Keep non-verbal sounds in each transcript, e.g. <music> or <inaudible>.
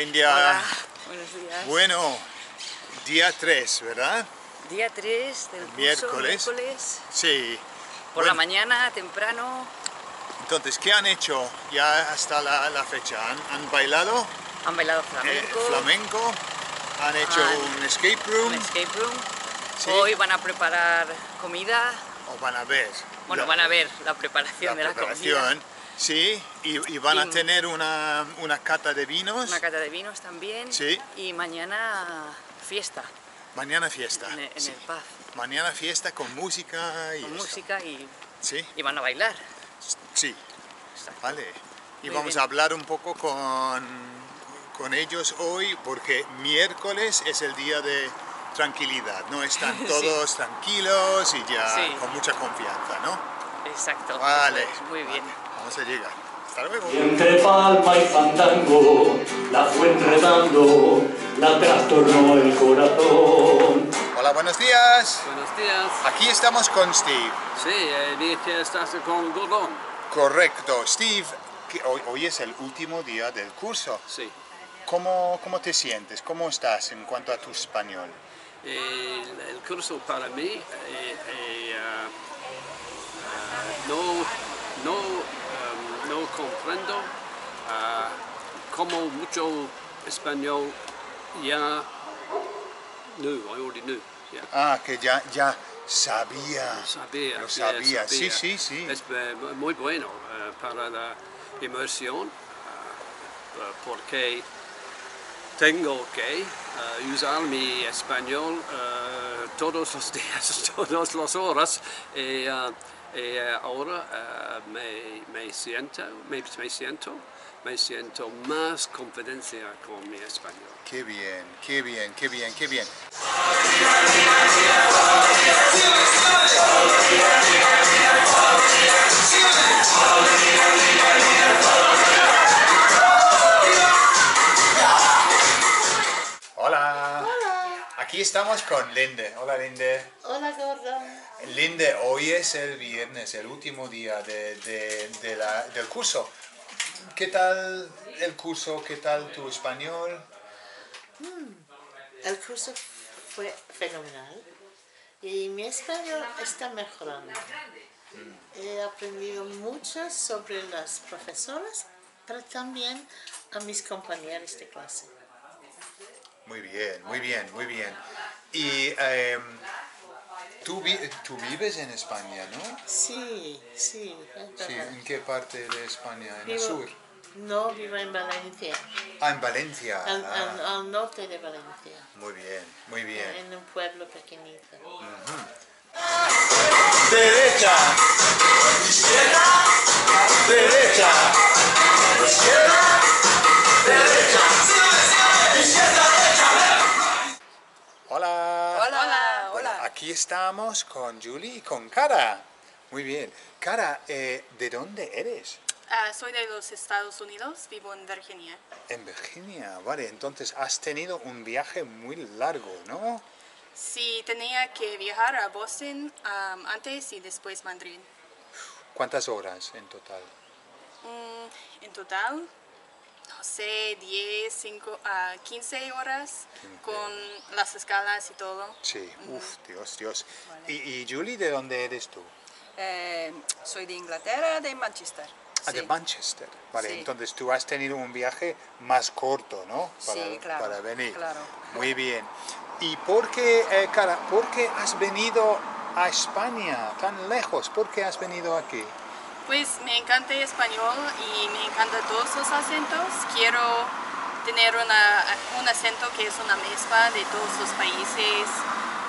Hola, buenos días. Bueno, día 3, ¿verdad? Día 3 del curso, Miércoles. miércoles. Sí. Por la mañana, temprano, Entonces, ¿qué han hecho ya hasta la, la fecha? ¿Han, han bailado han bailado eh, flamenco, flamenco? ¿Han hecho Han- un escape room? un escape room. Sí. Hoy van a preparar comida. ¿O van a ver? Bueno, la- van a ver la preparación la de la preparación? comida. Sí, y, y van a tener una, una cata de vinos. Una cata de vinos también. Sí. Y mañana fiesta Mañana fiesta. en, el- en sí. el pub. Mañana fiesta con música y Con eso. música y, Sí, y van a bailar. sí. Exacto. Vale. Y Muy vamos bien. a hablar un poco con, con ellos hoy porque miércoles es el día de tranquilidad, ¿no? Están <laughs> Sí. todos tranquilos y ya Sí. con mucha confianza, ¿no? Exacto. Vale. eso es, muy bien. vale, Vamos a llegar. Hasta luego. Y entre palma y fandango, la fue enredando, la trastornó el corazón. Hola, buenos días. Buenos días. Aquí estamos con Steve. Sí, eh, vi que estás con Gordon. Correcto. Steve, que hoy, hoy es el último día del curso. Sí. ¿Cómo, ¿Cómo te sientes? ¿Cómo estás en cuanto a tu español? El, el curso para mí eh, eh, ah, no, no, um, no comprendo ah, cómo mucho español ya knew, I already knew. yeah. Ah, que ya, ya sabía. Sabía, Lo yeah, sabía. Sí, sí, sí. Es eh, muy bueno eh, para la inmersión ah, ah, porque tengo que ah, usar mi español ah, todos los <laughs> días, todas las horas. Y, ah, ahora ah, me, me siento, me, me siento, me siento más confidencia con mi español. Qué bien, qué bien, qué bien, qué bien. Aquí estamos con Linde. Hola Linde. Hola Gordon. Linde, hoy es el viernes, el último día de, de- de la- del curso. ¿Qué tal el curso? ¿Qué tal tu español? El curso fue fenomenal y mi español está mejorando. He aprendido mucho sobre las profesoras, pero también a mis compañeros de clase. Muy bien, muy bien, muy bien. Y em, tú, vi- tú vives en España, ¿no? Sí, sí, Sí. ¿en qué parte de España? ¿En el sur? No vivo en Valencia, Ah, en Valencia. al, Ah, al- al norte de Valencia, muy bien, muy bien. en un pueblo pequeñito. Derecha. Derecha. Hola. Aquí estamos con Julie y con Cara. Muy bien. Cara, eh, ¿de dónde eres? Ah, soy de los Estados Unidos, vivo en Virginia. En Virginia, vale. Entonces has tenido un viaje muy largo, ¿no? Sí, tenía que viajar a Boston am, antes y después Madrid. ¿Cuántas horas en total? Mm, en total, no sé, 10, 5, ah, 15 horas 15. con las escalas y todo. Sí, uff, Dios, Dios. ¿Y, y Julie, de dónde eres tú? Eh, soy de Inglaterra, de Manchester. Ah, de. Manchester. Vale, Sí. entonces tú has tenido un viaje más corto, ¿no? Para, Sí, claro, Para venir. claro. Muy bien. ¿Y por qué, eh, Cara, por qué has venido a España tan lejos? ¿Por qué has venido aquí? Pues me encanta el español y me encantan todos los acentos. Quiero tener una, un acento que es una mezcla de todos los países.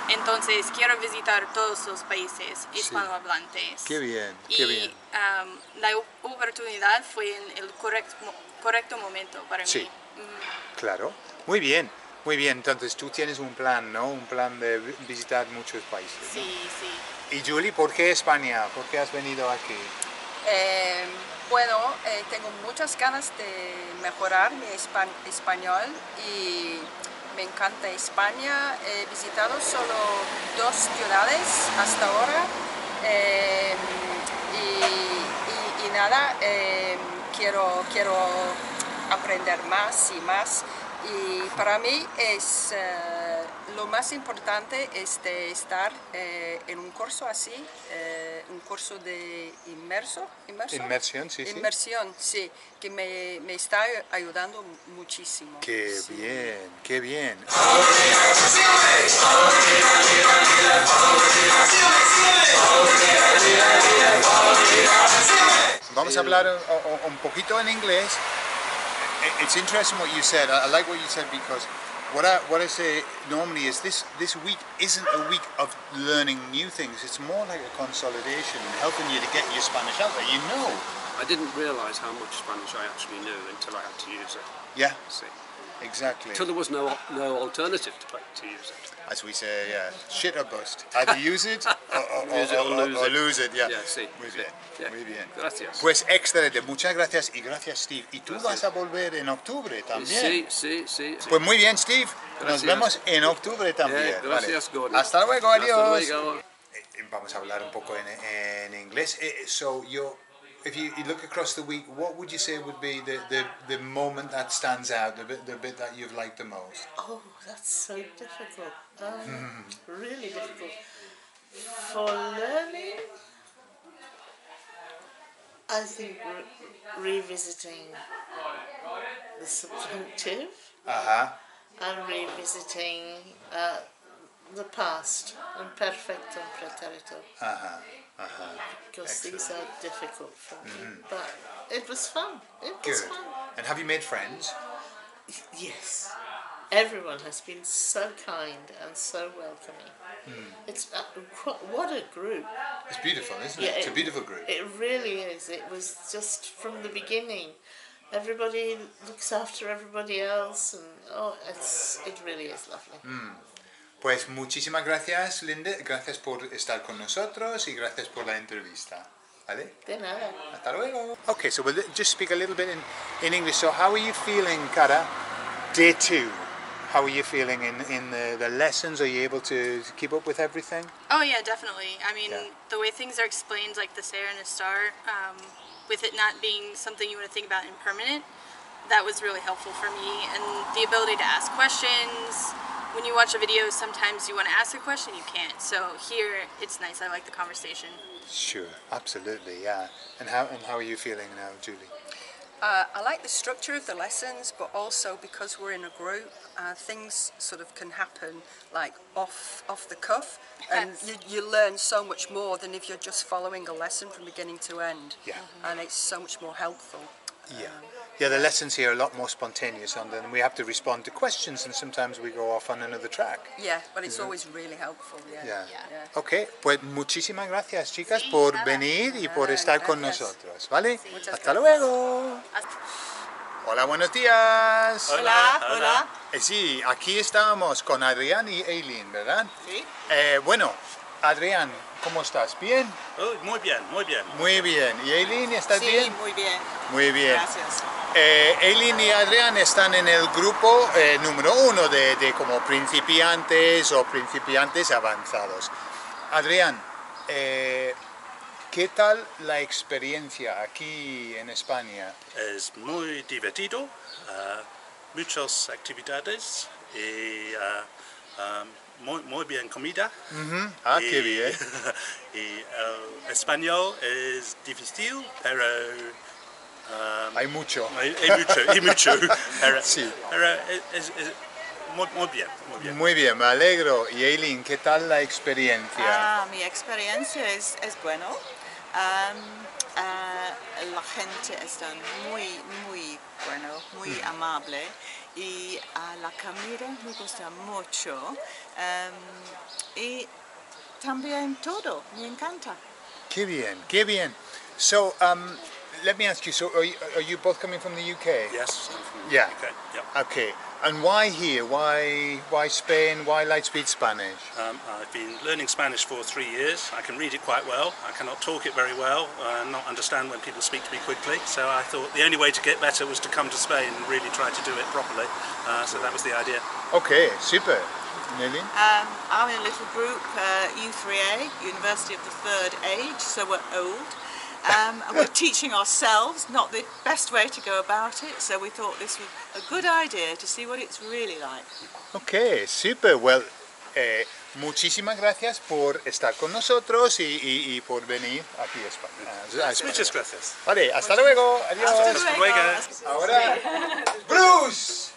Entonces quiero visitar todos los países hispanohablantes. Qué bien, Y qué bien. am, la oportunidad fue en el correcto, correcto momento para Sí. mí. Mm, Claro. Muy bien, muy bien. Entonces tú tienes un plan, ¿no? Un plan de vi- visitar muchos países. ¿no? Sí, sí. Y Julie, ¿por qué España? ¿Por qué has venido aquí? Eh, bueno, eh, tengo muchas ganas de mejorar mi espa- español y me encanta España. He visitado solo dos ciudades hasta ahora eh, y, y- nada, eh, quiero, quiero aprender más y más Y para mí es lo más importante es de estar eh, en un curso así, eh, un curso de inmerso, inmerso? Inmersión, sí, sí. Inmersión, sí, que me, me está ayudando muchísimo. Qué sí. bien, qué bien. Vamos a hablar o- un poquito en inglés. It's interesting what you said. I like what you said because what I what I say normally is this this week isn't a week of learning new things. It's more like a consolidation and helping you to get your Spanish out there. You know. I didn't realise how much Spanish I actually knew until I had to use it. Yeah. See, Exactly. until there was no no alternative to, to use it. As we say, yeah, shit or bust. Either use it or, or- Use <laughs> or or- lose it. lose it, yeah. Yeah, sí, Muy sí, bien, yeah. muy bien. Gracias. Pues excelente, muchas gracias y gracias Steve. Y tú Gracias. vas a volver en octubre también. Sí, sí, sí. sí. Pues muy bien Steve, nos Gracias. vemos en octubre también. Eh, gracias, Vale. Gordon. Hasta luego, Hasta adiós. luego. Eh, Vamos a hablar un poco en, en inglés. Eh, So, you, if you, you look across the week, what would you say would be the, the, the moment that stands out, the bit, the bit that you've liked the most? Oh, that's so difficult. Um, really difficult. For learning, I think re- revisiting the subjunctive Ajá, and revisiting uh, the past, imperfecto and pretérito, ajá, uh-huh, ajá. Uh-huh. because these are difficult for me. Mm-hmm. But it was fun. It Good. was fun. And have you made friends? Yes. Everyone has been so kind and so welcoming. Hmm. It's uh, what a group. It's beautiful, isn't Yeah, it? It's a beautiful group. It really is. It was just from the beginning. Everybody looks after everybody else, and oh, it's it really is lovely. Hmm. Pues muchísimas gracias, Linde. Gracias por estar con nosotros y gracias por la entrevista. ¿Vale? De nada. Hasta luego. Okay, so we'll just speak a little bit in, in English. So, how are you feeling, Cara? Day two. How are you feeling in, in the, the lessons? Are you able to keep up with everything? Oh yeah, definitely. I mean, Yeah. the way things are explained, like the Sarah and the Star, um, with it not being something you want to think about impermanent, that was really helpful for me. And the ability to ask questions. When you watch a video, sometimes you want to ask a question, you can't. So here, it's nice. I like the conversation. Sure, absolutely, yeah. And how and how are you feeling now, Julie? Uh, I like the structure of the lessons, but also because we're in a group, uh, things sort of can happen like off off the cuff, and you, you learn so much more than if you're just following a lesson from beginning to end. Yeah. And it's so much more helpful. Yeah. Yeah, the lessons here are a lot more spontaneous, and then we have to respond to questions, and sometimes we go off on another track. Yeah, but it's always really helpful. Yeah. Yeah. Yeah. Ok, pues muchísimas gracias, chicas, Sí, por nada. venir y por estar con gracias. nosotros, ¿vale? Muchas Hasta gracias. luego. Hola, buenos días. Hola, hola. Eh, sí, aquí estamos con Adrián y Eileen, ¿verdad? Sí. Eh, bueno, Adrián, ¿cómo estás? ¿Bien? Oh, muy bien, muy bien. Muy bien. ¿Y Eileen, estás Sí, bien? muy bien. Muy bien. Gracias. Eh, Eileen y Adrián están en el grupo eh, número uno de, de como principiantes o principiantes avanzados. Adrián, eh, ¿qué tal la experiencia aquí en España? Es muy divertido, ah, muchas actividades y ah, ah, muy, muy bien comida. Ah, y, qué bien. <laughs> y el español es difícil, pero ah, Hay mucho. hay, hay mucho, hay mucho. <laughs> Pero, Sí. pero es, muy, muy bien, muy bien. Muy bien, me alegro. Y Eileen, ¿qué tal la experiencia? Ah, mi experiencia es, es bueno. Am, ah, la gente está muy, muy bueno, muy amable y ah, la comida me gusta mucho. Am, y también todo, me encanta. Qué bien, qué bien. So, um, let me ask you, so are you, are you both coming from the UK? Yes. I'm from Yeah. UK, yeah. Okay. And why here? Why why Spain? Why Lightspeed Spanish? Um, I've been learning Spanish for three years. I can read it quite well. I cannot talk it very well, uh, not understand when people speak to me quickly. So I thought the only way to get better was to come to Spain and really try to do it properly. Uh, so that was the idea. Okay, super. Nelly? Um, I'm in a little group, uh, U3A, University of the Third Age, so we're old. Um, and we're teaching ourselves, not the best way to go about it, so we thought this was a good idea to see what it's really like. Ok, super. Well, eh, muchísimas gracias por estar con nosotros y, y- y por venir aquí a España. a España. Muchas gracias. Vale, hasta luego. Adiós. Hasta luego. Ahora, Bruce.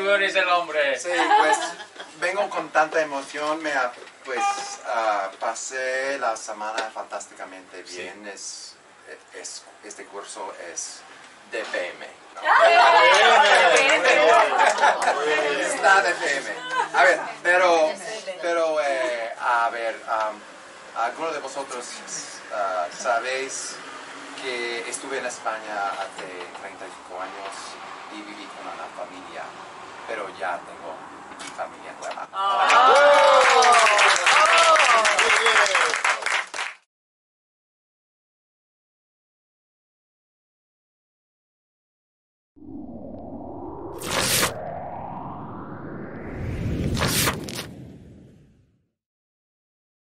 Tú eres el hombre. Sí, pues vengo con tanta emoción, me ha- pues ah, pasé la semana fantásticamente bien. Es, es- este curso es DPM. Está DPM. A ver, pero, pero eh, a ver, am, ¿alguno de vosotros ah, sabéis que estuve en España hace 35 años y viví con una familia, pero ya tengo familia nueva.